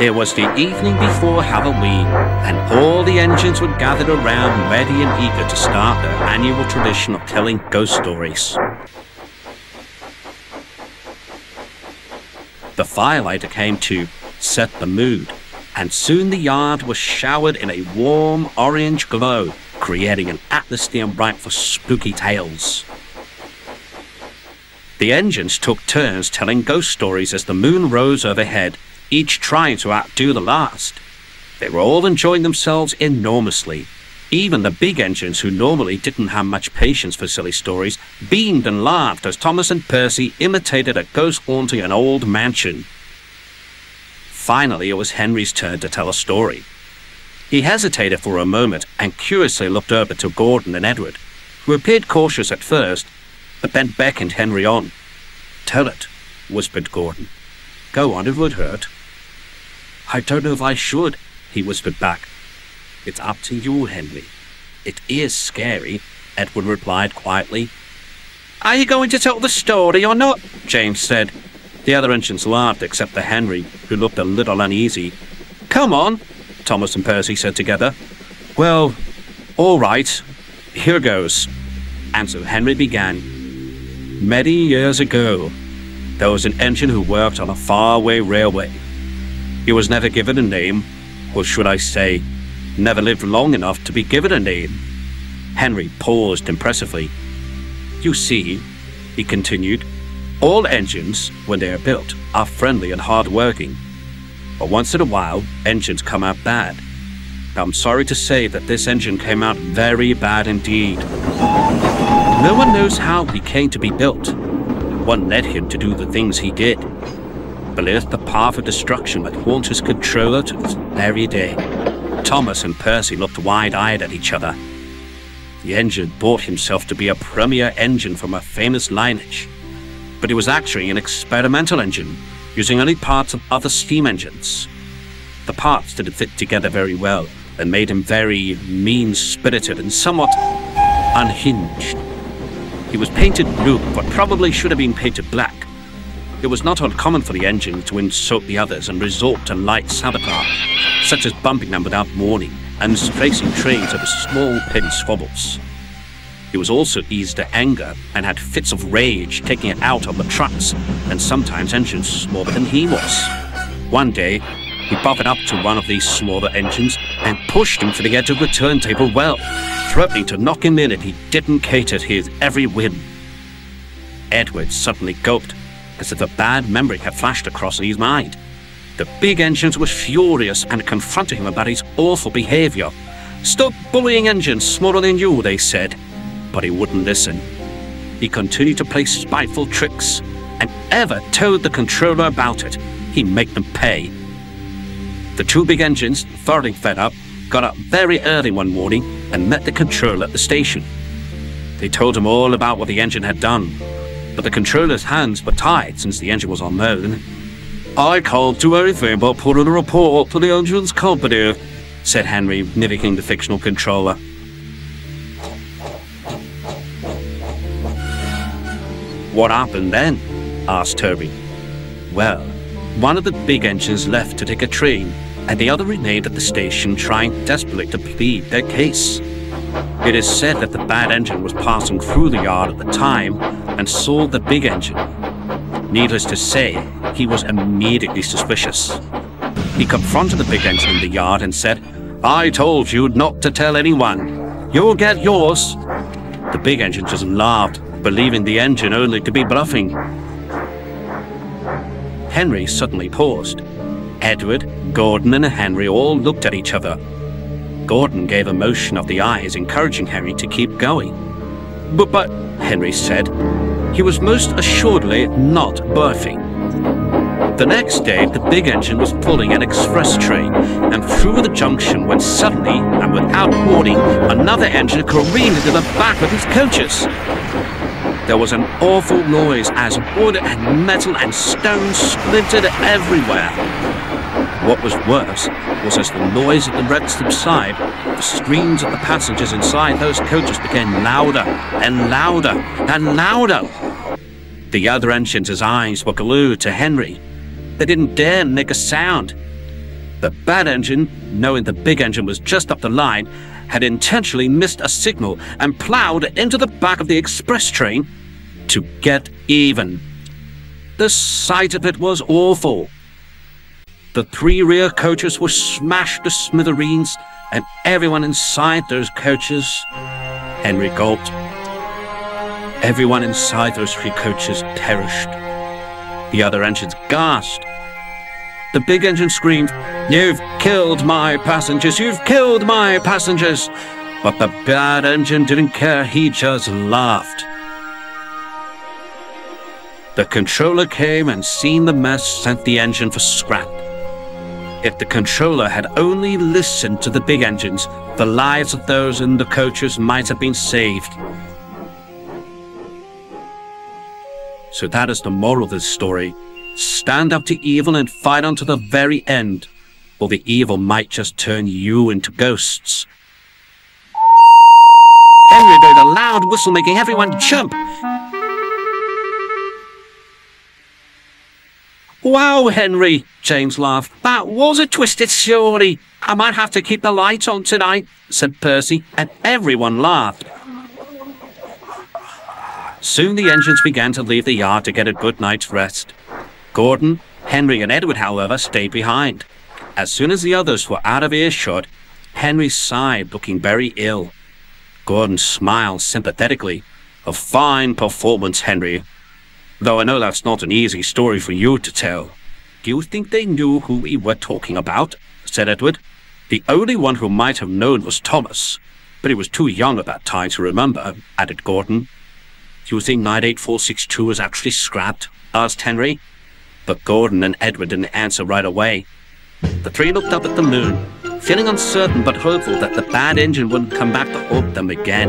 It was the evening before Halloween, and all the engines were gathered around, ready and eager to start their annual tradition of telling ghost stories. The firelighter came to set the mood, and soon the yard was showered in a warm orange glow, creating an atmosphere ripe for spooky tales. The engines took turns telling ghost stories as the moon rose overhead, each trying to outdo the last. They were all enjoying themselves enormously. Even the big engines, who normally didn't have much patience for silly stories, beamed and laughed as Thomas and Percy imitated a ghost haunting an old mansion. Finally, it was Henry's turn to tell a story. He hesitated for a moment and curiously looked over to Gordon and Edward, who appeared cautious at first, but then beckoned Henry on. Tell it, whispered Gordon. Go on, it would hurt. I don't know if I should, he whispered back. It's up to you, Henry. It is scary, Edward replied quietly. Are you going to tell the story or not? James said. The other engines laughed except for Henry, who looked a little uneasy. Come on, Thomas and Percy said together. Well, all right, here goes. And so Henry began. Many years ago, there was an engine who worked on a faraway railway. He was never given a name, or should I say, never lived long enough to be given a name. Henry paused impressively. You see, he continued, all engines, when they are built, are friendly and hard-working. But once in a while, engines come out bad. I'm sorry to say that this engine came out very bad indeed. No one knows how he came to be built. What led him to do the things he did. The path of destruction that haunts his controller to this very day. Thomas and Percy looked wide-eyed at each other. The engine bought himself to be a premier engine from a famous lineage, but it was actually an experimental engine, using only parts of other steam engines. The parts didn't fit together very well, and made him very mean-spirited and somewhat unhinged. He was painted blue, but probably should have been painted black. It was not uncommon for the engine to insult the others and resort to light sabotage, such as bumping them without warning and displacing trains over small petty squabbles. He was also eased to anger and had fits of rage, taking it out on the trucks and sometimes engines smaller than he was. One day, he bumped up to one of these smaller engines and pushed him to the edge of the turntable well, threatening to knock him in if he didn't cater to his every whim. Edward suddenly gulped, as if a bad memory had flashed across his mind. The big engines were furious and confronted him about his awful behavior. Stop bullying engines smaller than you, they said. But he wouldn't listen. He continued to play spiteful tricks, and ever told the controller about it. He'd make them pay. The two big engines, thoroughly fed up, got up very early one morning and met the controller at the station. They told him all about what the engine had done, but the controller's hands were tied since the engine was unknown. I can't do anything but put in a report to the engine's company, said Henry, mimicking the fictional controller. What happened then? asked Toby. Well, one of the big engines left to take a train, and the other remained at the station trying desperately to plead their case. It is said that the bad engine was passing through the yard at the time and saw the big engine. Needless to say, he was immediately suspicious. He confronted the big engine in the yard and said, I told you not to tell anyone. You'll get yours. The big engine just laughed, believing the engine only to be bluffing. Henry suddenly paused. Edward, Gordon, and Henry all looked at each other. Gordon gave a motion of the eyes, encouraging Henry to keep going. But, but, Henry said, he was most assuredly not bluffing. The next day, the big engine was pulling an express train, and through the junction when suddenly, and without warning, another engine careened into the back of his coaches. There was an awful noise as wood and metal and stone splintered everywhere. What was worse was as the noise of the wreck subsided, the screams of the passengers inside those coaches became louder and louder and louder. The other engines' eyes were glued to Henry. They didn't dare make a sound. The bad engine, knowing the big engine was just up the line, had intentionally missed a signal and ploughed into the back of the express train to get even. The sight of it was awful. The three rear coaches were smashed to smithereens, and everyone inside those coaches. Henry gulped. Everyone inside those three coaches perished. The other engines gasped. The big engine screamed, You've killed my passengers! You've killed my passengers! But the bad engine didn't care, he just laughed. The controller came and seeing the mess sent the engine for scrap. If the controller had only listened to the big engines, the lives of those in the coaches might have been saved. So that is the moral of this story. Stand up to evil and fight on to the very end, or the evil might just turn you into ghosts. Henry blew a loud whistle making everyone jump. Wow, Henry, James laughed. That was a twisted story. I might have to keep the lights on tonight, said Percy, and everyone laughed. Soon the engines began to leave the yard to get a good night's rest. Gordon, Henry, and Edward, however, stayed behind. As soon as the others were out of earshot, Henry sighed, looking very ill. Gordon smiled sympathetically. A fine performance, Henry. Though I know that's not an easy story for you to tell. Do you think they knew who we were talking about? said Edward. The only one who might have known was Thomas, but he was too young at that time to remember, added Gordon. Think 98462 was actually scrapped? asked Henry. But Gordon and Edward didn't answer right away. The three looked up at the moon, feeling uncertain but hopeful that the bad engine wouldn't come back to haunt them again.